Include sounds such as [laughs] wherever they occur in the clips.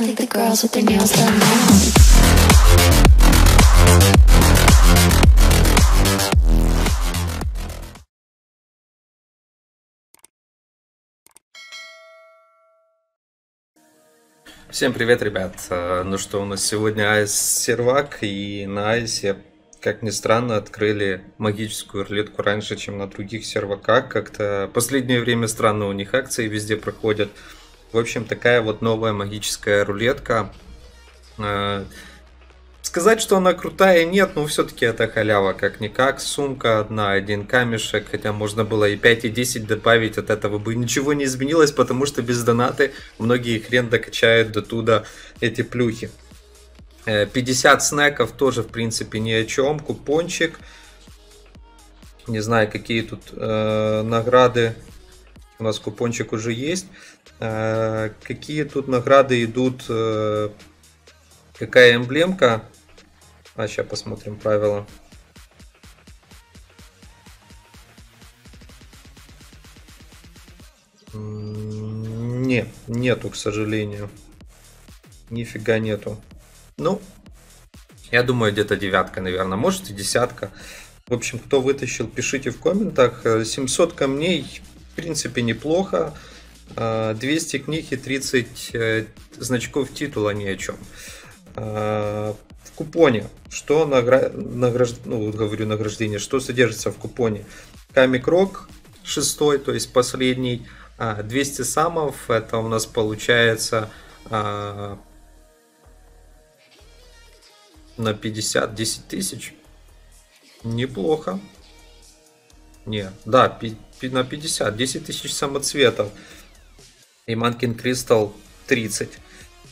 I think the girls with their nails done now. Всем привет, ребят! Э, Ну что, у нас сегодня Айс сервак, и на Айсе, как ни странно, открыли магическую рулетку раньше, чем на других серваках. Как-то последнее время странно у них акции везде проходят. В общем, такая вот новая магическая рулетка. Э, Сказать, что она крутая, нет, но все-таки это халява, как-никак. Сумка одна, один камешек, хотя можно было и 5, и 10 добавить, от этого бы ничего не изменилось, потому что без донаты многие хрен докачают до туда эти плюхи. Э, 50 снеков тоже, в принципе, ни о чем. Купончик. Не знаю, какие тут э, награды. У нас купончик уже есть. Э, какие тут награды идут э, Какая эмблемка? А, сейчас посмотрим правила. Не, нету, к сожалению. Нифига нету. Ну, я думаю, где-то девятка, наверное. Может и десятка. В общем, кто вытащил, пишите в комментах. Э, 700 камней, в принципе, неплохо. Э, 200 книг и 30 э, значков титула ни о чем. Э, В купоне, что награ... награжд... ну, вот говорю награждение, что содержится в купоне? Камик Рок, шестой, то есть последний, а, 200 самов, это у нас получается а, на 50 10 тысяч. Неплохо. Не, да, на 50, 10 тысяч самоцветов. И Манкин Кристалл 30.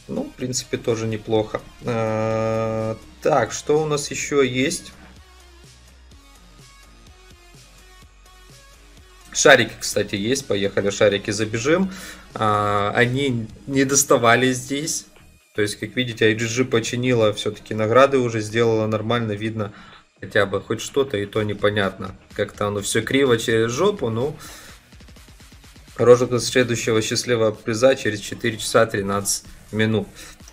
Ну, в принципе, тоже неплохо. А, Так, что у нас еще есть? Шарики, кстати, есть. Поехали, шарики забежим. А, Они не доставали здесь. То есть, как видите, IGG починила все-таки награды уже, сделала нормально, видно хотя бы хоть что-то, и то непонятно. Как-то оно все криво через жопу, ну... Розыгрыш следующего счастливого приза через 4 часа 13 минут.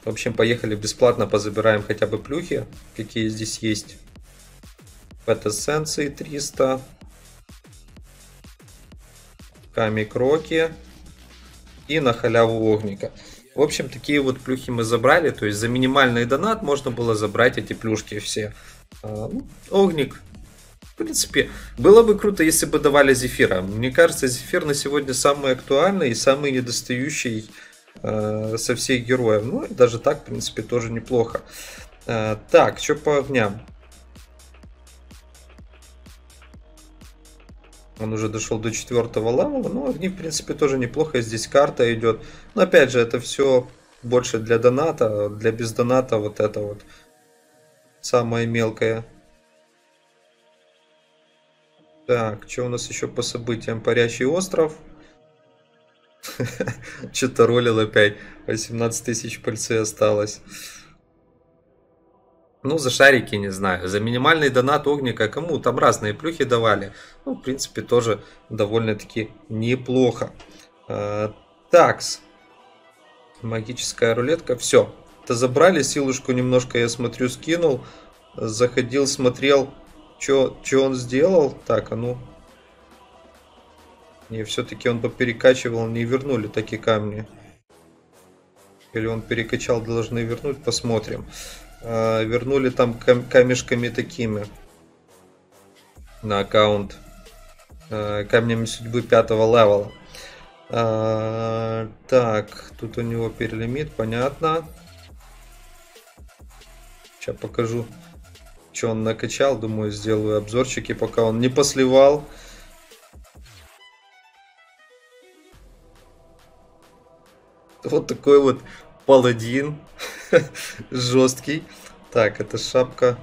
В общем, поехали бесплатно, позабираем хотя бы плюхи, какие здесь есть. Фотосенции 300. Камикроки. И на халяву огника. В общем, такие вот плюхи мы забрали. То есть за минимальный донат можно было забрать эти плюшки все. А, ну, Огник. В принципе, было бы круто, если бы давали Зефира. Мне кажется, Зефир на сегодня самый актуальный и самый недостающий э, со всех героев. Ну, даже так, в принципе, тоже неплохо. Э, так, что по огням? Он уже дошел до четвертого левела. Ну, огни, в принципе, тоже неплохо. Здесь карта идет. Но, опять же, это все больше для доната. Для бездоната вот это вот самое мелкое. Так, что у нас еще по событиям? Парящий остров. [laughs] Что-то ролил опять. 18 тысяч пальцы осталось. Ну, за шарики, не знаю. За минимальный донат огника кому? Там разные плюхи давали. Ну, в принципе, тоже довольно-таки неплохо. А, Такс. Магическая рулетка. Все. Это забрали. Силушку немножко, я смотрю, скинул. Заходил, смотрел, что он сделал. Так, а ну. Не, все-таки он поперекачивал, не вернули такие камни. Или он перекачал, должны вернуть, посмотрим. А, вернули там кам- камешками такими на аккаунт. А, камнями судьбы пятого левела. А, так, тут у него перелимит, понятно. Сейчас покажу, что он накачал. Думаю, сделаю обзорчики, пока он не посливал. Вот такой вот паладин. [laughs] Жесткий. Так, это шапка.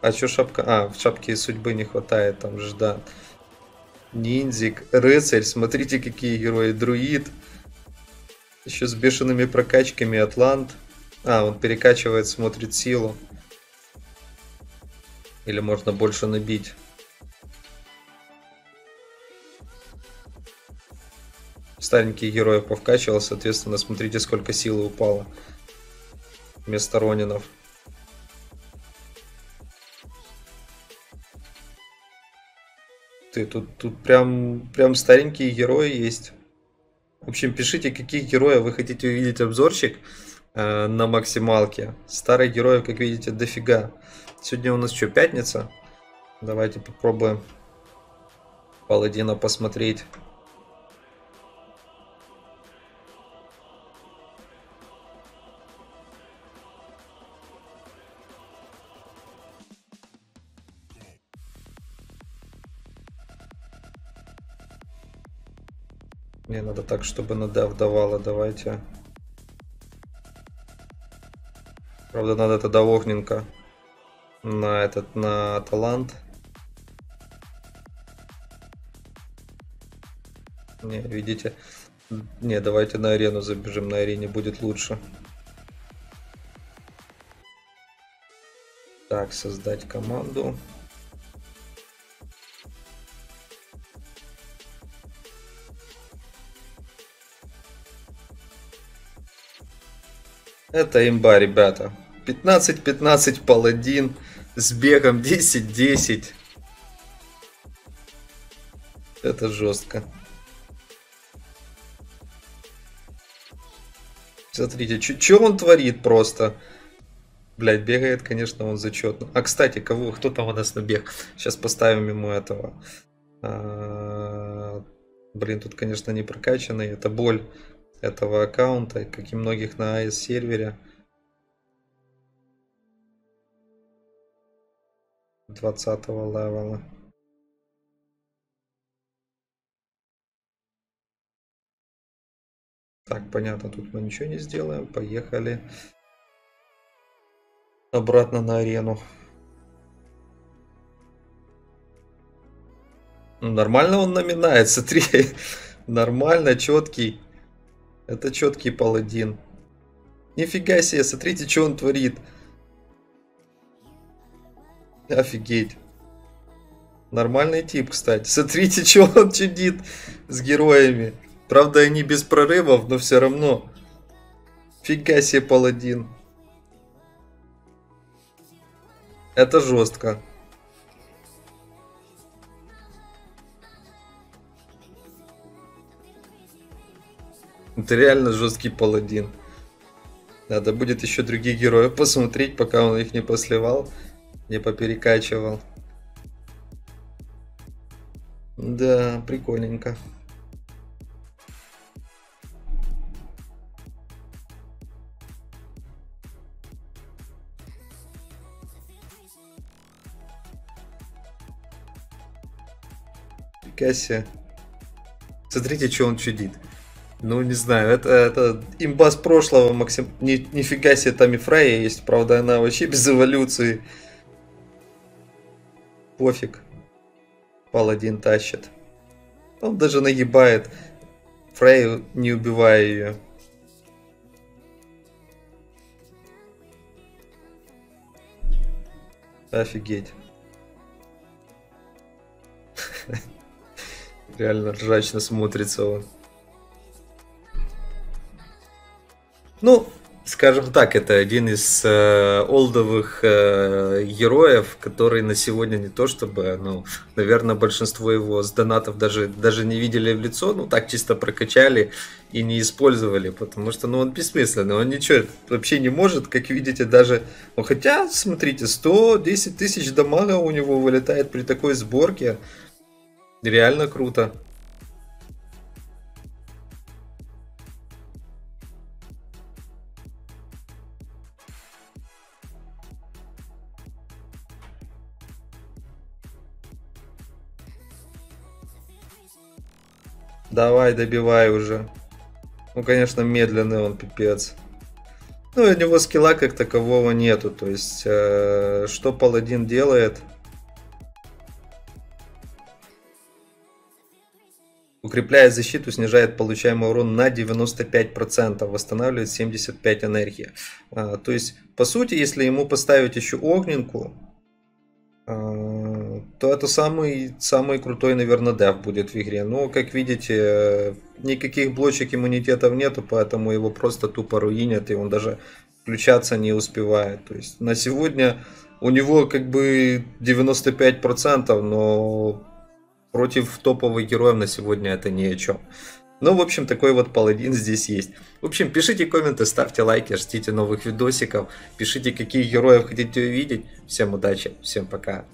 А что шапка? А, в шапке судьбы не хватает, там же, да. Ниндзик, рыцарь, смотрите, какие герои. Друид. Еще с бешеными прокачками Атлант. А, он перекачивает, смотрит силу. Или можно больше набить. Старенький герой повкачивал, соответственно, смотрите, сколько силы упало. вместо Ронинов. Ты тут, тут прям, прям старенькие герои есть. В общем, пишите, каких героев вы хотите увидеть обзорчик э, на максималке. Старых героев, как видите, дофига. Сегодня у нас что, пятница? Давайте попробуем Паладина посмотреть. Мне надо так, чтобы на дев давало, давайте. Правда, надо тогда огненка на этот, на талант. Не, видите? Не, давайте на арену забежим, на арене будет лучше. Так, создать команду. Это имба, ребята. 15-15 паладин с бегом 10-10. Это жестко. Смотрите, что он творит просто. Блять, бегает, конечно, он зачетно. А, кстати, кого, кто там у нас набег? Сейчас поставим ему этого. А, блин, тут, конечно, не прокачанный. Это боль этого аккаунта, как и многих на AES сервере. 20 левела. Так, понятно, тут мы ничего не сделаем. Поехали обратно на арену. Ну, нормально он наминает, смотри. [laughs] Нормально, четкий. Это четкий паладин. Нифига себе, смотрите, что он творит. Офигеть. Нормальный тип, кстати. Смотрите, [laughs] что он чудит с героями. Правда, они без прорывов, но все равно. Фига себе, паладин. Это жестко. Это реально жесткий паладин. Надо будет еще других героев посмотреть, пока он их не посливал, не поперекачивал. Да, прикольненько. Фига Смотрите, что он чудит. Ну, не знаю, это, это имба с прошлого, Максим. Ни, нифига себе, там и Фрейя есть, правда, она вообще без эволюции. Пофиг. Паладин тащит. Он даже нагибает Фрейю, не убивая ее. Офигеть. [laughs] Реально ржачно смотрится он. Ну, скажем так, это один из э, олдовых э, героев, который на сегодня не то чтобы, ну, наверное, большинство его с донатов даже, даже не видели в лицо, ну, так чисто прокачали и не использовали, потому что, ну, он бессмысленный, он ничего вообще не может, как видите, даже, ну, хотя, смотрите, 110 тысяч дамага у него вылетает при такой сборке, реально круто. Давай, добивай уже. Ну, конечно, медленный он, пипец. Ну, у него скилла как такового нету. То есть, э, что паладин делает? Укрепляет защиту, снижает получаемый урон на 95%, восстанавливает 75 энергии. А, то есть, по сути, если ему поставить еще огненку, а, то это самый, самый крутой, наверное, дев будет в игре. Но, как видите, никаких блочек иммунитетов нету, поэтому его просто тупо руинят, и он даже включаться не успевает. То есть на сегодня у него как бы 95%, но против топовых героев на сегодня это ни о чем. Ну, в общем, такой вот паладин здесь есть. В общем, пишите комменты, ставьте лайки, ждите новых видосиков, пишите, каких героев хотите увидеть. Всем удачи, всем пока.